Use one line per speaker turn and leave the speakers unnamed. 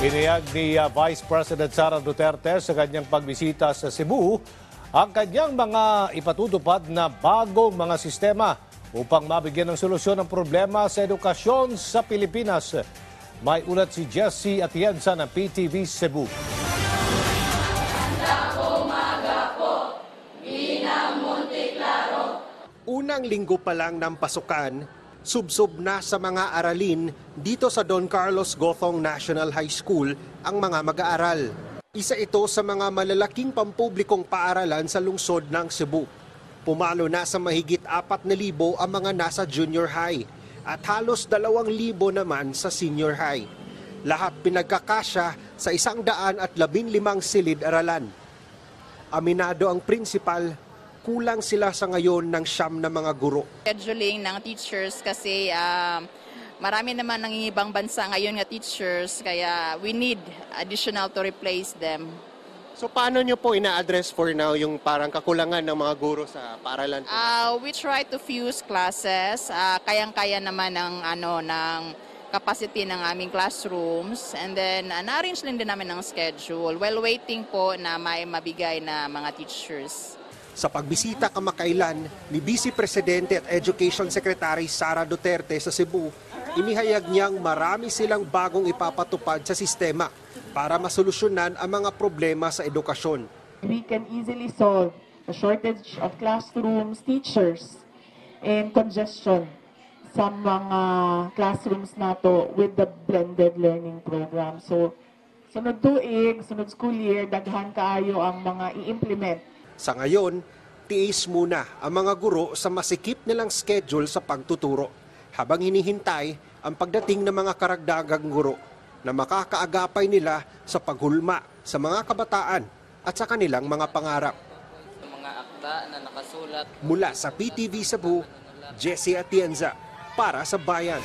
Iniyag ni uh, Vice President Sara Duterte sa kanyang pagbisita sa Cebu ang kanyang mga ipatutupad na bagong mga sistema upang mabigyan ng solusyon ang problema sa edukasyon sa Pilipinas. May ulat si Jesse Atienza ng PTV Cebu.
Unang linggo pa lang ng pasukan, subsob na sa mga aralin dito sa Don Carlos Gothong National High School ang mga mag-aaral. Isa ito sa mga malalaking pampublikong paaralan sa lungsod ng Cebu. Pumalo na sa mahigit 4,000 ang mga nasa junior high at halos 2,000 naman sa senior high. Lahat pinagkakasya sa isang daan at labing limang silid-aralan. Aminado ang principal, kulang sila sa ngayon ng siyam na mga guro.
scheduling ng teachers kasi um, marami naman ng ibang bansa ngayon nga teachers kaya we need additional to replace them.
So paano nyo po ina-address for now yung parang kakulangan ng mga guro sa paaralan? po?
Uh, we try to fuse classes, uh, kayang-kaya naman ng ano ng capacity ng aming classrooms and then uh, na-arrange din din namin ng schedule while waiting po na may mabigay na mga teachers.
Sa pagbisita kamakailan ni Vice Presidente at Education Secretary Sara Duterte sa Cebu, inihayag niyang marami silang bagong ipapatupad sa sistema para masolusyonan ang mga problema sa edukasyon.
we can easily solve the shortage of classrooms, teachers, and congestion sa mga classrooms nato with the blended learning program. So, sunod tuig, sunod school year, daghan kaayo ang mga i-implement
Sa ngayon, tiis muna ang mga guro sa masikip nilang schedule sa pagtuturo habang hinihintay ang pagdating ng mga karagdagang guro na makakaagapay nila sa paghulma sa mga kabataan at sa kanilang mga pangarap.
mga akda na nakasulat
Mula sa PTV Cebu, Jesse Atienza para sa Bayan.